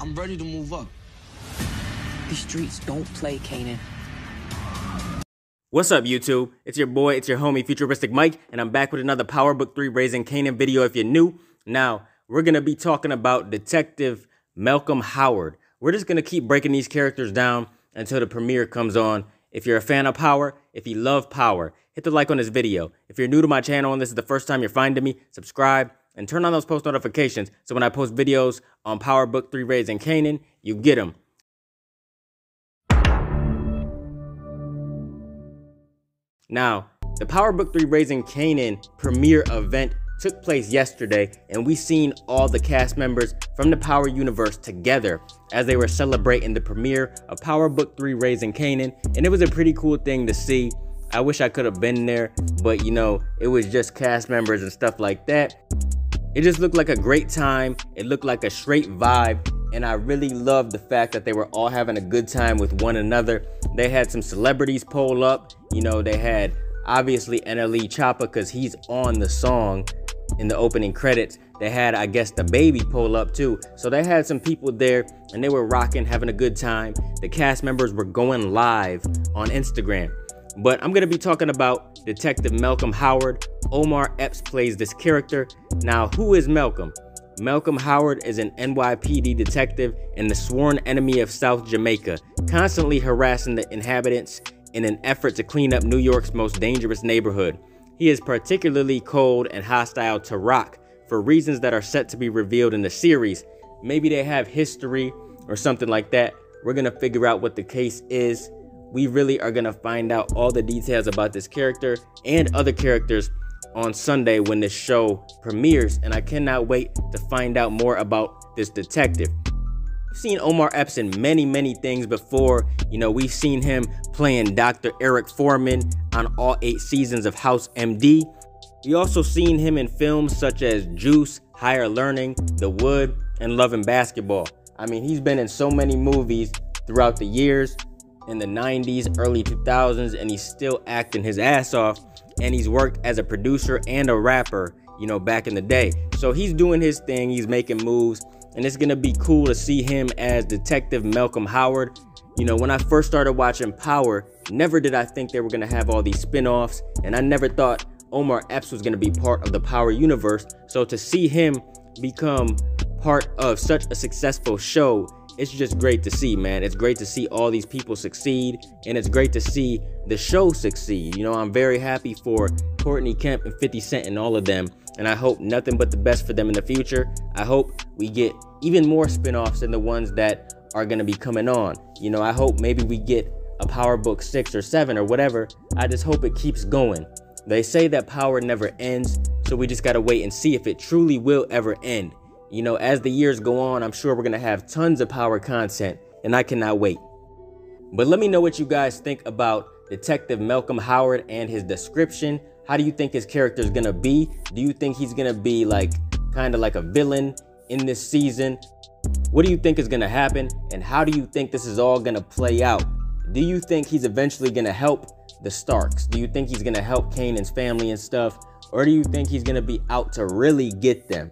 I'm ready to move up. The streets don't play, Kanan. What's up, YouTube? It's your boy, it's your homie, Futuristic Mike, and I'm back with another Power Book 3 Raising Kanan video if you're new. Now, we're going to be talking about Detective Malcolm Howard. We're just going to keep breaking these characters down until the premiere comes on. If you're a fan of Power, if you love Power, hit the like on this video. If you're new to my channel and this is the first time you're finding me, subscribe and turn on those post notifications so when I post videos on Power Book 3 Raising Kanan, you get them. Now, the Power Book 3 Raising Kanan premiere event took place yesterday, and we seen all the cast members from the Power universe together as they were celebrating the premiere of Power Book 3 Raising Kanan, and it was a pretty cool thing to see. I wish I could have been there, but you know, it was just cast members and stuff like that. It just looked like a great time. It looked like a straight vibe, and I really loved the fact that they were all having a good time with one another. They had some celebrities pull up. You know, they had obviously NLE Choppa because he's on the song in the opening credits. They had, I guess, DaBaby pull up too. So they had some people there and they were rocking, having a good time. The cast members were going live on Instagram. But I'm going to be talking about Detective Malcolm Howard. Omar Epps plays this character. Now, who is Malcolm? Malcolm Howard is an NYPD detective and the sworn enemy of South Jamaica, constantly harassing the inhabitants in an effort to clean up New York's most dangerous neighborhood. He is particularly cold and hostile to Raq for reasons that are set to be revealed in the series. Maybe they have history or something like that. We're gonna figure out what the case is. We really are gonna find out all the details about this character and other characters on Sunday when this show premieres, and I cannot wait to find out more about this detective. We've seen Omar Epps in many, many things before. You know, we've seen him playing Dr. Eric Foreman on all eight seasons of House MD. We also seen him in films such as Juice, Higher Learning, The Wood, and Love and Basketball. I mean, he's been in so many movies throughout the years, in the 90s, early 2000s, and he's still acting his ass off and he's worked as a producer and a rapper, you know, back in the day. So he's doing his thing, he's making moves, and it's gonna be cool to see him as Detective Malcolm Howard. You know, when I first started watching Power, never did I think they were gonna have all these spin-offs, and I never thought Omar Epps was gonna be part of the Power universe. So to see him become part of such a successful show it's just great to see, man. It's great to see all these people succeed, and it's great to see the show succeed. You know, I'm very happy for Courtney Kemp and 50 Cent and all of them, and I hope nothing but the best for them in the future. I hope we get even more spin-offs than the ones that are going to be coming on. You know, I hope maybe we get a Power Book 6 or 7 or whatever. I just hope it keeps going. They say that power never ends, so we just got to wait and see if it truly will ever end. You know, as the years go on, I'm sure we're going to have tons of power content, and I cannot wait. But let me know what you guys think about Detective Malcolm Howard and his description. How do you think his character is going to be? Do you think he's going to be like kind of like a villain in this season? What do you think is going to happen? And how do you think this is all going to play out? Do you think he's eventually going to help the Starks? Do you think he's going to help Kanan's family and stuff? Or do you think he's going to be out to really get them?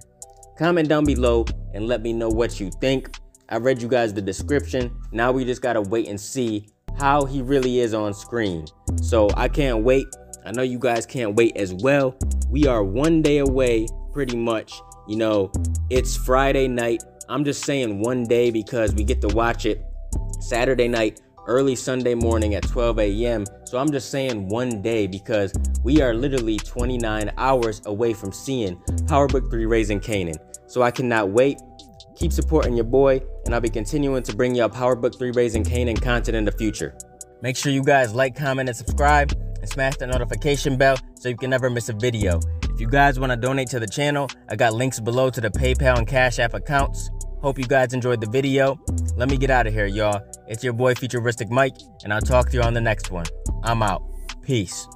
Comment down below and let me know what you think. I read you guys the description. Now we just gotta wait and see how he really is on screen. So I can't wait. I know you guys can't wait as well. We are one day away pretty much. You know, it's Friday night. I'm just saying one day because we get to watch it Saturday night early Sunday morning at 12 a.m. So I'm just saying one day because we are literally 29 hours away from seeing Power Book 3 Raising Kanan. So I cannot wait. Keep supporting your boy, and I'll be continuing to bring y'all Power Book 3 Raising Kanan content in the future. Make sure you guys like, comment, and subscribe, and smash the notification bell so you can never miss a video. If you guys want to donate to the channel, I got links below to the PayPal and Cash App accounts. Hope you guys enjoyed the video. Let me get out of here, y'all. It's your boy Futuristic Mike, and I'll talk to you on the next one. I'm out. Peace.